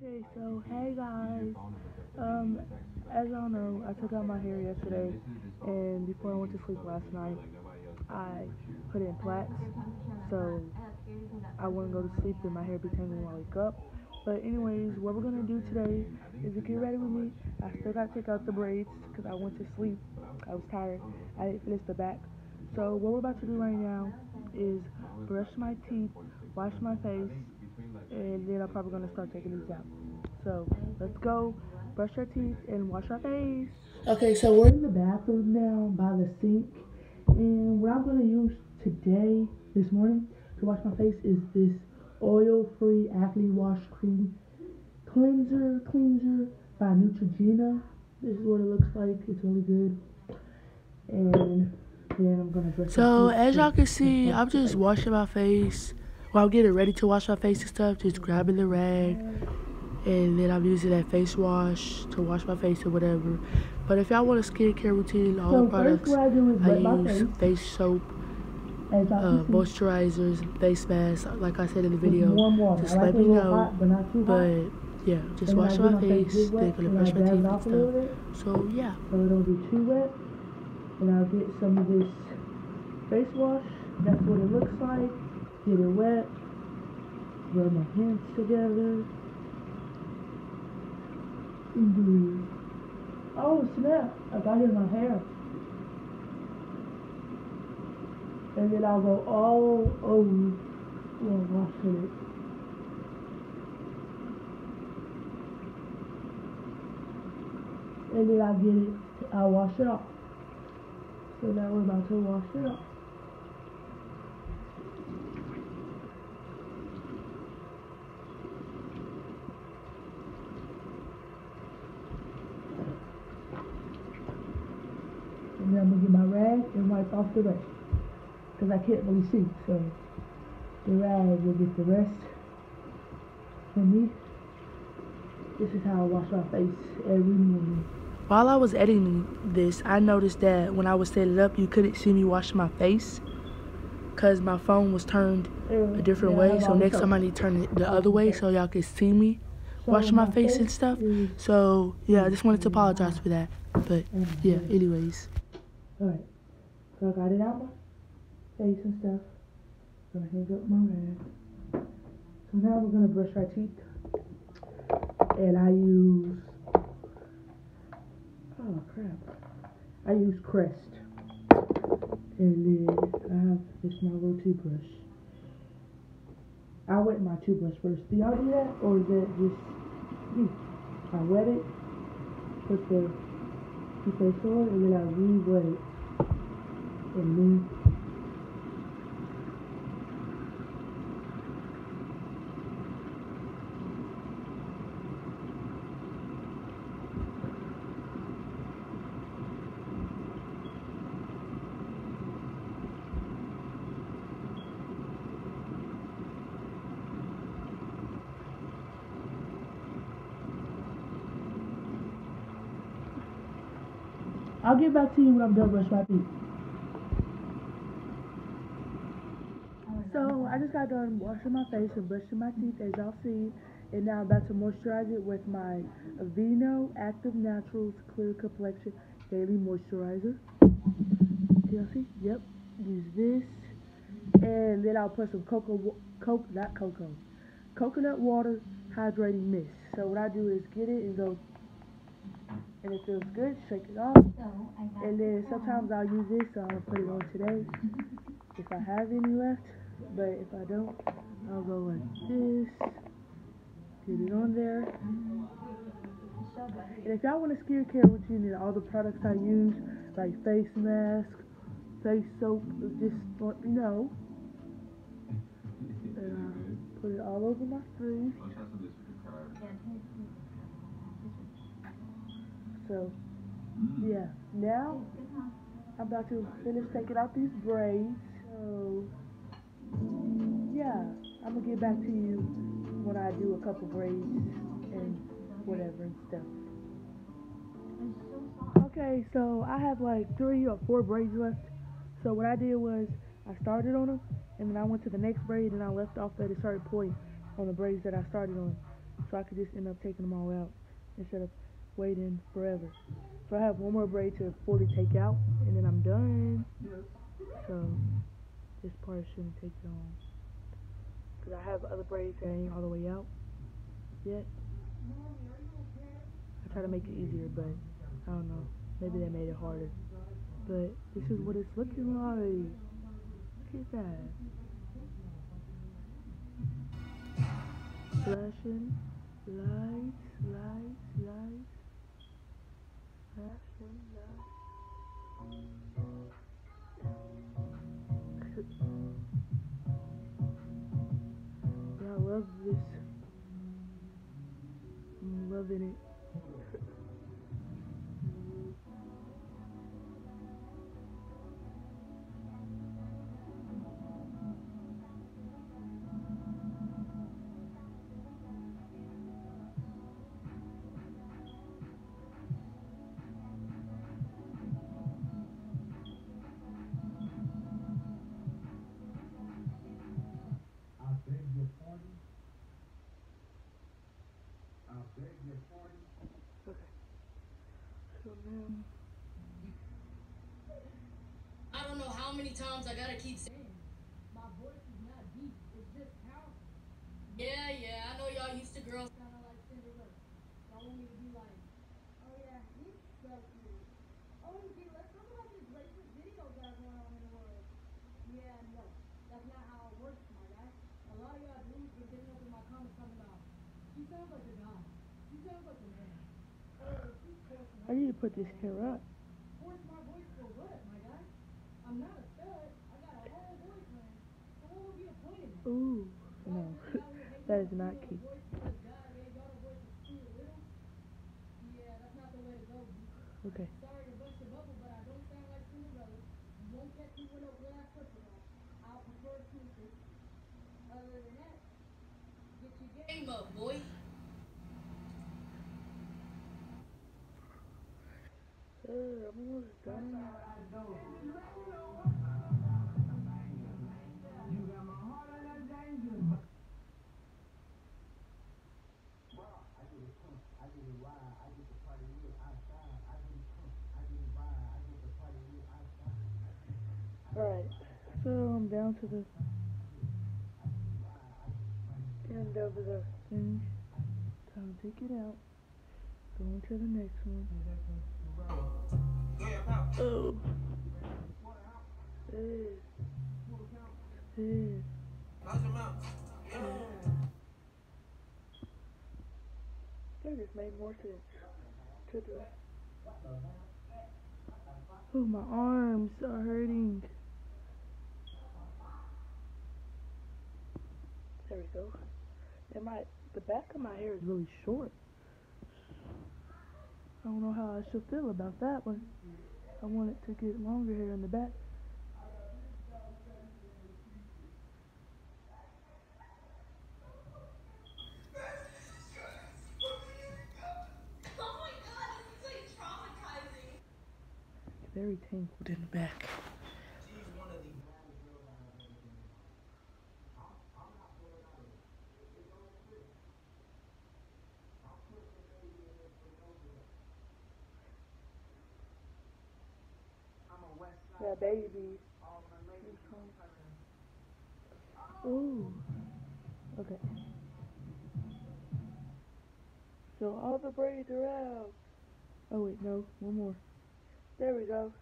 Okay, so hey guys. Um, as y'all know, I took out my hair yesterday, and before I went to sleep last night, I put in plaits, so I wouldn't go to sleep and my hair be tangled when I wake up. But anyways, what we're gonna do today is to get ready with me. I still gotta take out the braids because I went to sleep. I was tired. I didn't finish the back. So what we're about to do right now is brush my teeth, wash my face, and then I'm probably gonna start taking these out. So let's go brush our teeth and wash our face. Okay, so we're in the bathroom now by the sink, and what I'm gonna use today, this morning, to wash my face is this oil-free acne wash cream cleanser cleanser by Neutrogena. This is what it looks like. It's really good. And then I'm gonna brush. So as y'all can see, I'm just washing my face while I'm getting ready to wash my face and stuff. Just grabbing the rag and then I'm using that face wash to wash my face or whatever. But if y'all want a skincare routine, all so the products I, use face, face soap, uh, moisturizers, face masks. Like I said in the video, just let me know. But, yeah, just wash my, my face, face then gonna brush my teeth and stuff. So yeah. So it don't be too wet. And I'll get some of this face wash. That's what it looks like. Get it wet. Rub my hands together. Mm-hmm. Oh snap! I got it in my hair. And then I'll go all over while washing it. And then I get it, I wash it off. So now we're about to wash it off. And then I'm going to get my rag and wipe off the rest. Because I can't really see. So the rag will get the rest for me. This is how I wash my face every morning. While I was editing this, I noticed that when I was setting it up, you couldn't see me wash my face because my phone was turned uh, a different yeah, way. So next time I need to turn it the other way so y'all can see me washing my, face, face and stuff. So yeah, I just wanted to mm-hmm. apologize for that. But mm-hmm. yeah, anyways. Alright, so I got it out my face and stuff. Gonna hang up my rag. So now we're gonna brush our teeth. And I use, oh crap. I use Crest. And then I have this my little toothbrush. I wet my toothbrush first. Do y'all do that? Or is that just me? I wet it, put the toothpaste on, and then I re-wet it I'll get back to you when I'm done brushing my teeth. So I just got done washing my face and brushing my teeth as y'all see. And now I'm about to moisturize it with my Aveeno Active Naturals Clear Complexion Daily Moisturizer. Do y'all see? Yep. Use this. And then I'll put some cocoa, coke, not cocoa, coconut water hydrating mist. So what I do is get it and go, and it feels good, shake it off. And then sometimes I'll use this, so I'll put it on today if I have any left. But if I don't, I'll go like this. Get it on there. And if y'all want a skincare routine and all the products I use, like face mask, face soap, just let me know. And I'll put it all over my face. So, yeah. Now, I'm about to finish taking out these braids. So, I'm gonna get back to you when I do a couple braids and whatever and stuff. Okay, so I have like three or four braids left. So what I did was I started on them and then I went to the next braid and I left off at a certain point on the braids that I started on. so I could just end up taking them all out instead of waiting forever. So I have one more braid to fully take out, and then I'm done. So this part shouldn't take long. Cause I have other braids that ain't all the way out yet. I try to make it easier, but I don't know. Maybe they made it harder. But this is what it's looking like. Look at that. Flashing lights, lights. I'm how many times I gotta keep saying. My voice is not deep. It's just powerful. Yeah, yeah, I know y'all used to girls. Kind of like Cinderella. Y'all want me to be like, oh yeah, he's so cute. OMG, let's talk about this oh, racist videos that are going on in the world. Yeah, no, that's not how it works, my guy. A lot of y'all dudes been getting up in my comments talking about, she sounds like a guy. She sounds like a man. Oh, she's forcing I need to put this hair up. Force my voice for what, my guy? I'm not a stud. I got a whole voice, man. So what would be the point in that? Ooh, no, that is not cute. Okay. Sorry to bust your bubble, but I don't sound like Cinderella. You won't catch me with no glass slipper on. I'll prefer acoustic. That, get your game. Game up, boy. Uh, I'm almost done. You got my heart on that danger. I get it pump, I get it ride, I get the party with outside. I get it pump, I get it ride, I get the party with outside. Alright, so I'm down to the end of the thing. Time to take it out. Going to the next one. Oh. Eh. Eh. That just made more sense. To the. Oh, my arms are hurting. There we go. And my the back of my hair is really short. I don't know how I should feel about that one. I want it to get longer hair in the back. Oh my god, this is like traumatizing. Very tangled in the back. Yeah, baby. Ooh. Okay. So all the braids are out. Oh wait, no, one more. There we go.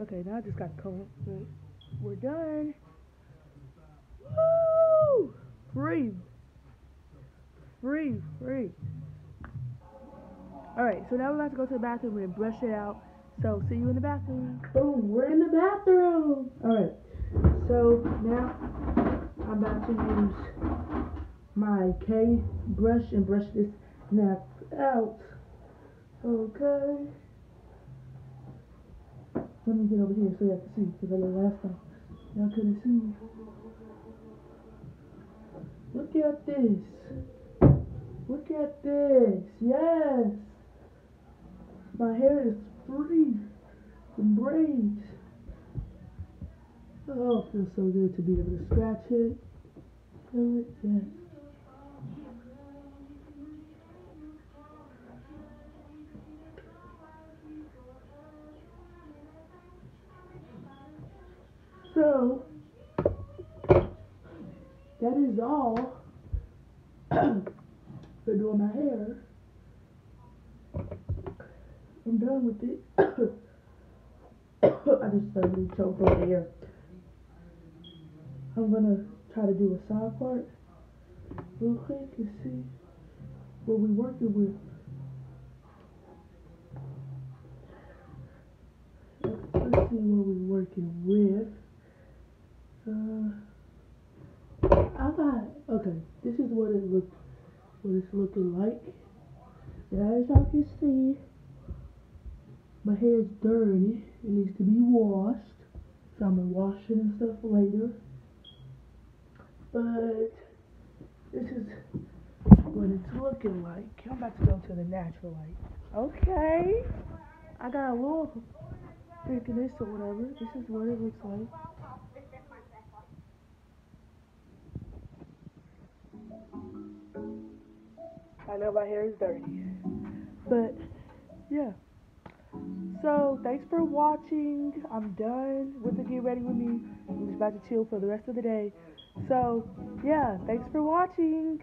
Okay, now I just got but we're done. Woo! Free. Free, free. Alright, so now we're about to go to the bathroom and brush it out. So see you in the bathroom. Boom, we're in the bathroom. Alright, so now I'm about to use my K brush and brush this nap out. Okay. Let me get over here so y'all can see, because I did last time. Y'all couldn't see. Look at this. Look at this. Yes. Feels so good to be able to scratch it. Feel it, yeah. So, that is all for doing my hair. I'm done with it. I just suddenly choked on here. I'm gonna try to do a side part real quick and see what we working with. Let's see what we working with. Uh, I got okay. This is what it look, what it's looking like. And as y'all can see, my hair is dirty. It needs to be washed. So I'm gonna wash it and stuff later. But this is what it's looking like. I'm about to go to the natural light. Okay. I got a little thickness or whatever. This is what it looks like. I know my hair is dirty. But yeah. So thanks for watching. I'm done with the get ready with me. I'm just about to chill for the rest of the day. So yeah, thanks for watching.